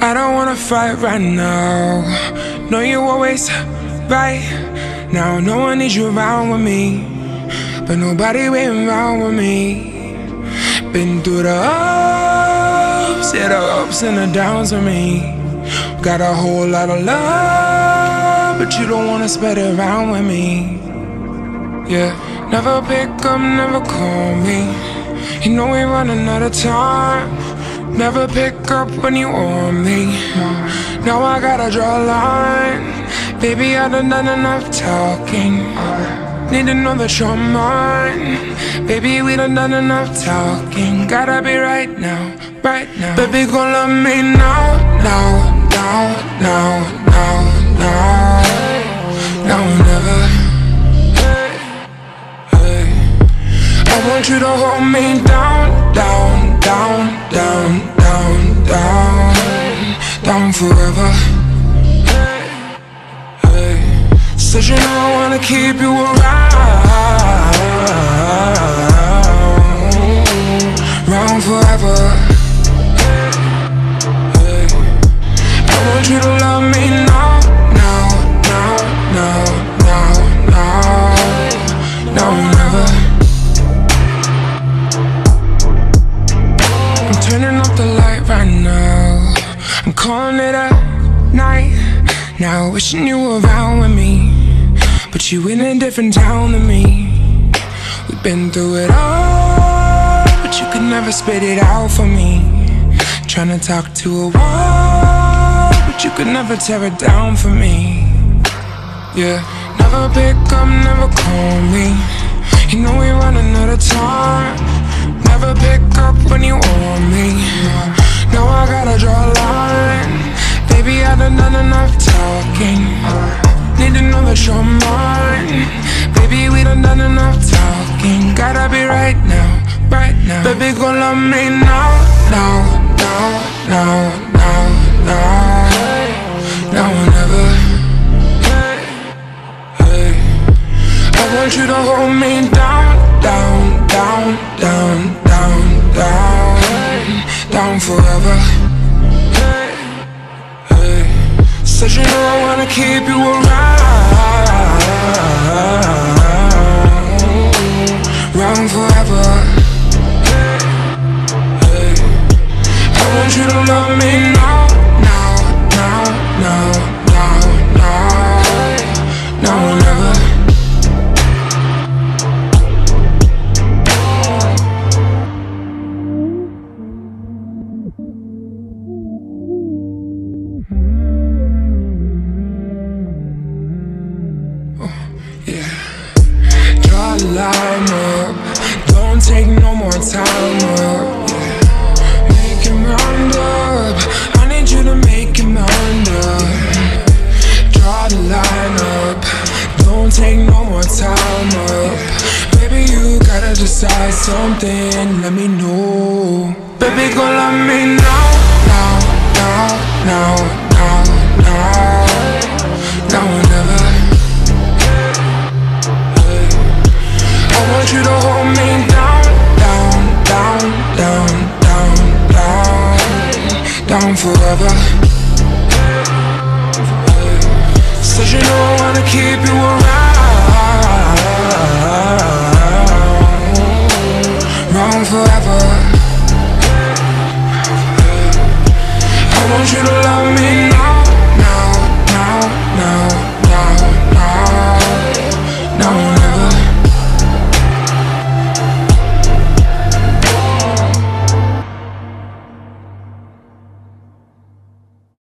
don't wanna fight right now. Know you always right now. No one needs you around with me, but nobody waiting around with me. Been through the ups, yeah, the ups and the downs with me. Got a whole lot of love, but you don't wanna spread it around with me. Yeah, never pick up, never call me. You know we running out of time. Never pick up when you want me. Now I gotta draw a line. Baby, I done done enough talking. Need to know that you're mine. Baby, we done done enough talking. Gotta be right now, right now. Baby, gon' love me now, now, now, now, now, now. Now never. I want you to hold me Said you know I wanna keep you around, around forever. Hey. I want you to love me now, now, now, now, now, now, now or never. I'm turning off the light right now. I'm calling it a night. Now wishing you were around with me, you in a different town than me. We've been through it all, but you could never spit it out for me. Trying to talk to a wall, but you could never tear it down for me. Yeah, never pick up, never call me. You know we running out of time. Baby, gon' love me now, now, now, now, now, now, now or never. Hey. I want you to hold me down, down, down, down, down, down, down forever. Said you know I wanna keep you around, Don't take no more time up. Make him round up. I need you to make him round up. Draw the line up. Don't take no more time up. Baby, you gotta decide something. Let me know. Baby, gon' love me now, now, now, now, down, forever. Said you know I wanna keep you around, around forever. I want you to love me